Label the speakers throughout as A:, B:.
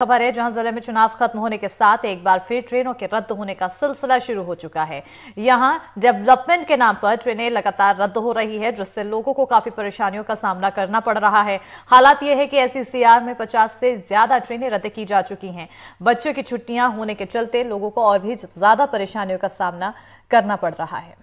A: खबर है, जहाँ ज़िले में चुनाव खत्म होने के साथ एक बार फिर ट्रेनों के रद्द होने का सिलसिला शुरू हो चुका है। यहाँ डेवलपमेंट के नाम पर ट्रेनें लगातार रद्द हो रही है, जिससे लोगों को काफ़ी परेशानियों का सामना करना पड़ रहा है। हालात यह है कि एसईसीआर में 50 से ज़्यादा ट्रेनें रद्द की जा चुकी हैं। बच्चों की छुट्टियाँ होने के चलते लोगों को और भी ज़्यादा परेशानियों का सामना करना पड़ रहा है।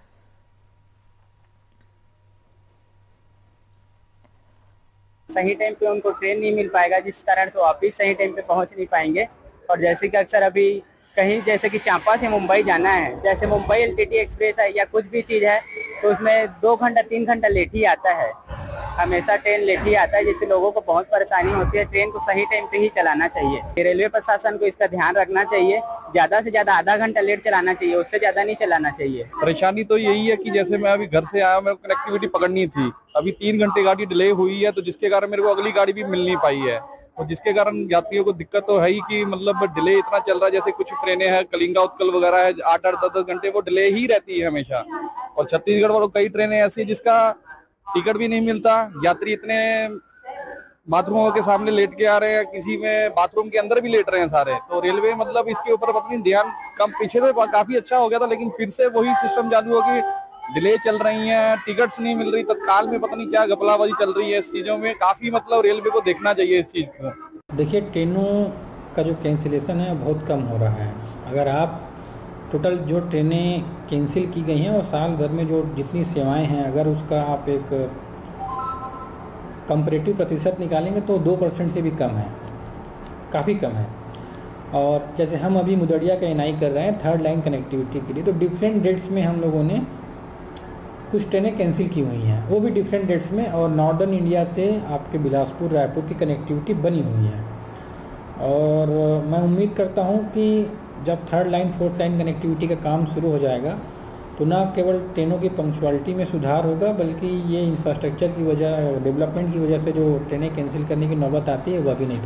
B: सही टाइम पे उनको ट्रेन नहीं मिल पाएगा, जिस कारण से वापिस सही टाइम पे पहुँच नहीं पाएँगे। और जैसे कि अक्सर अभी कहीं, जैसे कि चांपा से मुंबई जाना है, जैसे मुंबई एलटीटी एक्सप्रेस है या कुछ भी चीज़ है तो उसमें दो घंटा, तीन घंटा लेट ही आता है। हमेशा ट्रेन लेट ही आता है, जिससे लोगों को बहुत परेशानी होती है। ट्रेन को सही टाइम पे ही चलाना चाहिए। रेलवे प्रशासन को इसका ध्यान रखना चाहिए। ज़्यादा से ज़्यादा आधा घंटा लेट चलाना चाहिए, उससे ज़्यादा नहीं चलाना चाहिए।
C: परेशानी तो यही है कि जैसे मैं अभी घर से आया मेरे को कनेक्टिविटी पकड़नी थी। अभी तीन घंटे गाड़ी डिले हुई है तो जिसके कारण मेरे को अगली गाड़ी भी मिल नहीं पाई है। और जिसके कारण यात्रियों को दिक्कत तो है ही कि मतलब डिले इतना चल रहा है, जैसे कुछ ट्रेनें हैं, कलिंगा उत्कल वगैरह है, आठ आठ, दस दस घंटे वो डिले ही रहती है हमेशा। और छत्तीसगढ़ वालों कई ट्रेनें ऐसी जिसका टिकट भी नहीं मिलता। यात्री इतने बाथरूमों के सामने लेट के आ रहे हैं, किसी में बाथरूम के अंदर भी लेट रहे हैं सारे। तो रेलवे मतलब इसके ऊपर पता ध्यान कम, पीछे तो काफ़ी अच्छा हो गया था, लेकिन फिर से वही सिस्टम चालू हो कि डिले चल रही है, टिकट्स नहीं मिल रही, तत्काल में पता नहीं क्या गपलाबाजी चल रही है इस चीज़ों में। काफ़ी मतलब रेलवे को देखना चाहिए इस चीज़ को।
D: देखिए, ट्रेनों का जो कैंसिलेशन है, बहुत कम हो रहा है। अगर आप टोटल जो ट्रेनें कैंसिल की गई हैं और साल भर में जो जितनी सेवाएँ हैं, अगर उसका आप एक कंपरेटिव प्रतिशत निकालेंगे तो दो परसेंट से भी कम है। काफ़ी कम है। और जैसे हम अभी मुदड़िया का एन कर रहे हैं थर्ड लाइन कनेक्टिविटी के लिए तो डिफरेंट डेट्स में हम लोगों ने कुछ ट्रेनें कैंसिल की हुई हैं। वो भी डिफरेंट डेट्स में और नॉर्दर्न इंडिया से आपके बिलासपुर, रायपुर की कनेक्टिविटी बनी हुई है। और मैं उम्मीद करता हूँ कि जब third line fourth line connectivity का काम शुरू हो जाएगा तो ना केवल ट्रेनों की पंक्चुअलिटी में सुधार होगा, बल्कि ये इंफ्रास्ट्रक्चर की वजह डेवलपमेंट की वजह से जो ट्रेनें कैंसिल करने की नौबत आती है वह भी नहीं